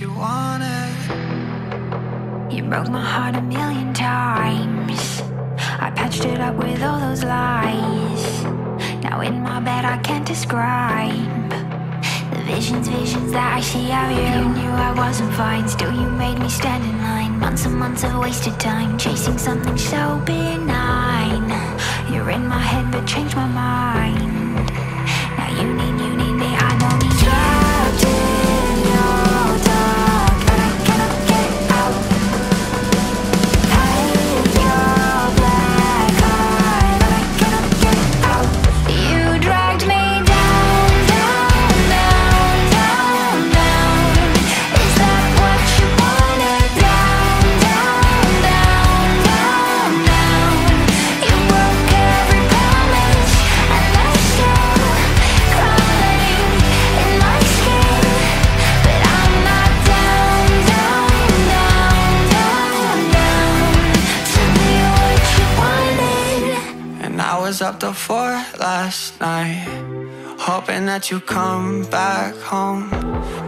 you wanted. You broke my heart a million times. I patched it up with all those lies. Now in my bed, I can't describe the visions, visions that I see of you. You knew I wasn't fine, still you made me stand in line. Months and months of wasted time chasing something so benign. You're in my head, but change my was up till four last night, hoping that you come back home.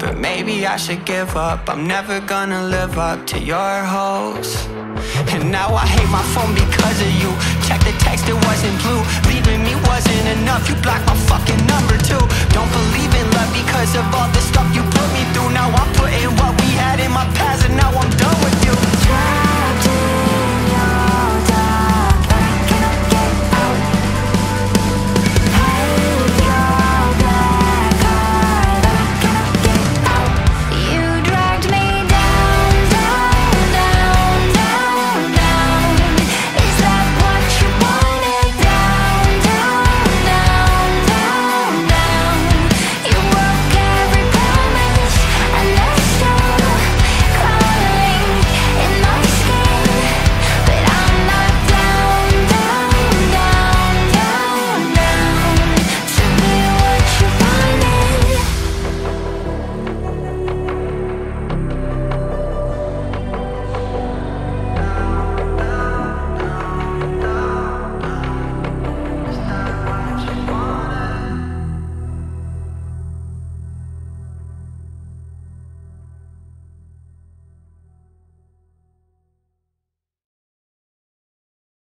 But maybe I should give up. I'm never gonna live up to your hopes. And now I hate my phone because of you. Check the text, it wasn't blue. Leaving me wasn't enough. You blocked my fucking